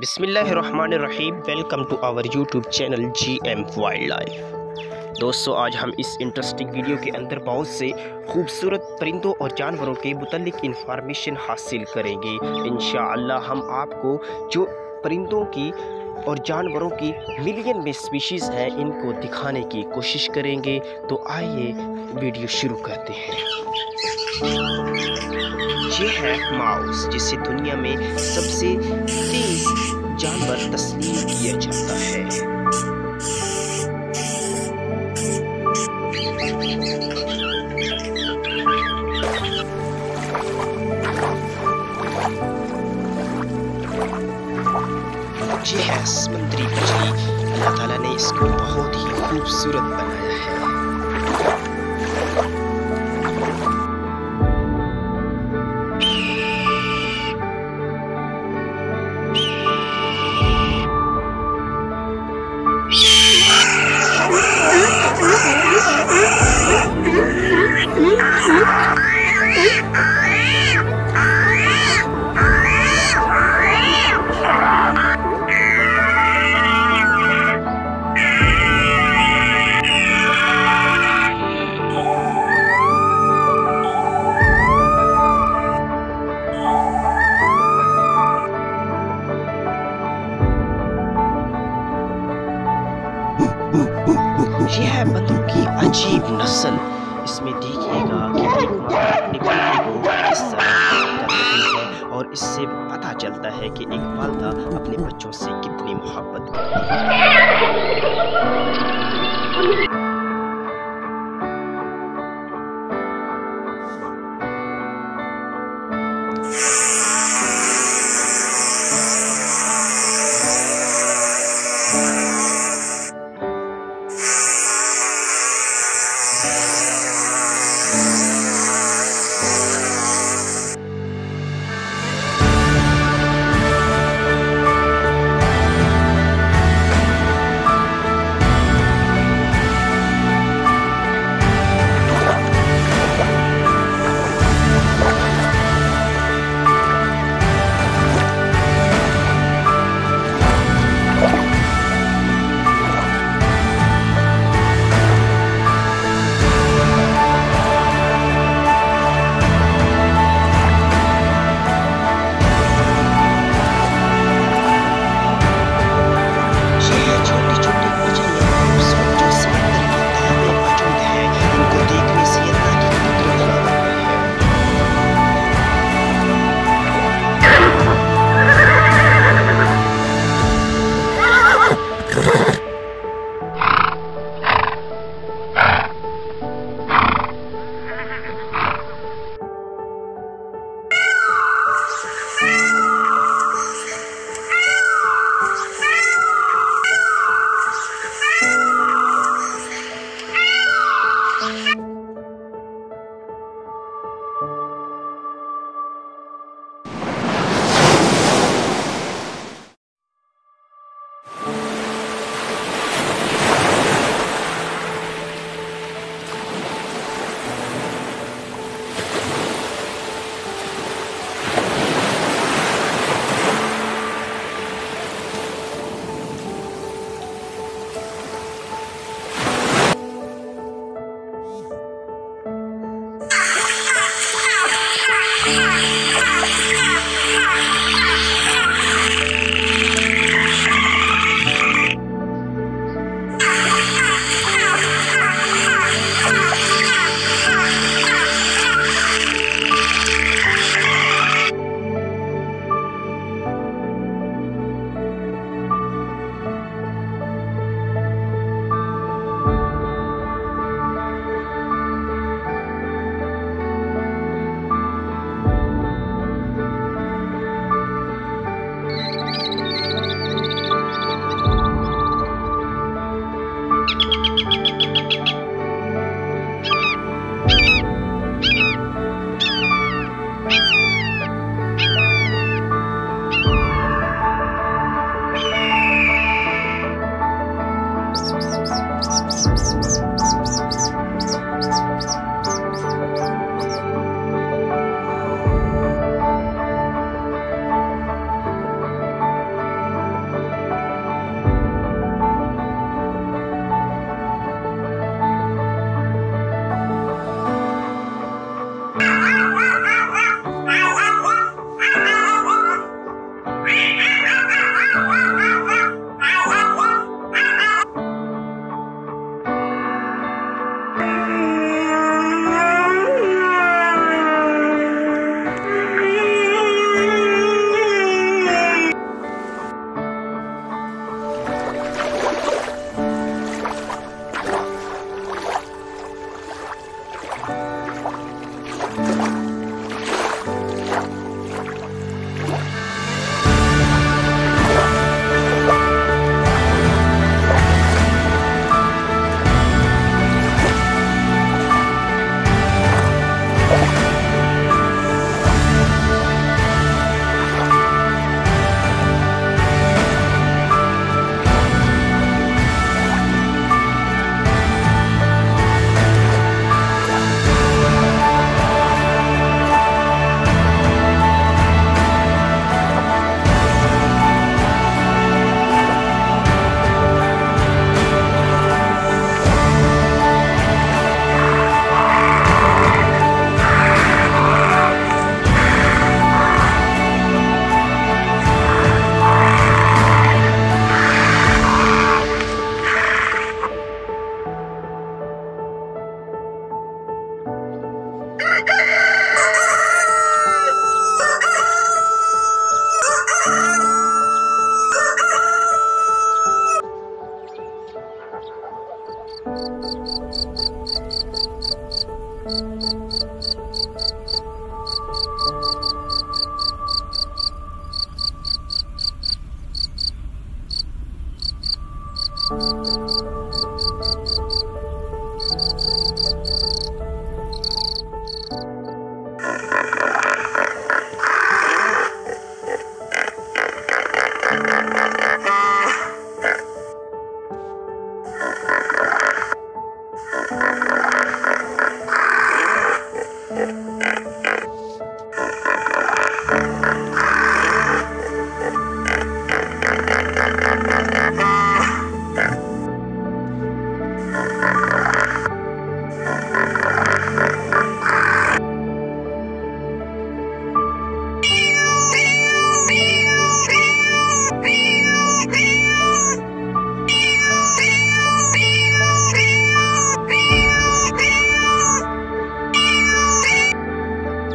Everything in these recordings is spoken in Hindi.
बिसमीम welcome to our YouTube channel G M wildlife दोस्तों, आज हम इस इंटरेस्टिंग वीडियो के अंदर बहुत से खूबसूरत परिंदों और जानवरों के मुतलिक इंफॉर्मेशन हासिल करेंगे। इन हम आपको जो परिंदों की और जानवरों की मिलियन में स्पीशीज़ हैं, इनको दिखाने की कोशिश करेंगे। तो आइए वीडियो शुरू करते हैं। ये है माउस, जिसे दुनिया में सबसे तेज जानवर तस्लीम किया जाता है। ये है मछली अल्लाह ताला ने इसको बहुत ही खूबसूरत बनाया है। ये बतों की अजीब नस्ल। इसमें देखिएगा कि है और इससे पता चलता है कि एक वालदा अपने बच्चों से कितनी मोहब्बत करती है। 哈哈哈哈。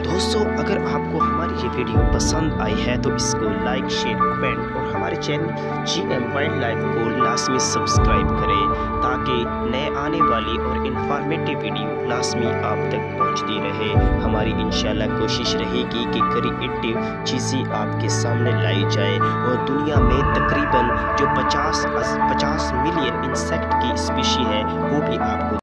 दोस्तों, अगर आपको हमारी ये वीडियो पसंद आई है तो इसको लाइक शेयर कमेंट और हमारे channel G M wildlife को लाजमी सब्सक्राइब करें, ताकि नए आने वाली और इन्फॉर्मेटिव वीडियो लाजमी आप तक पहुँचती रहे। हमारी इंशाल्लाह कोशिश रहेगी कि क्रिएटिव चीज़ें आपके सामने लाई जाए और दुनिया में तकरीबन जो 50 50 मिलियन इंसेक्ट की स्पीशी है, वो भी आपको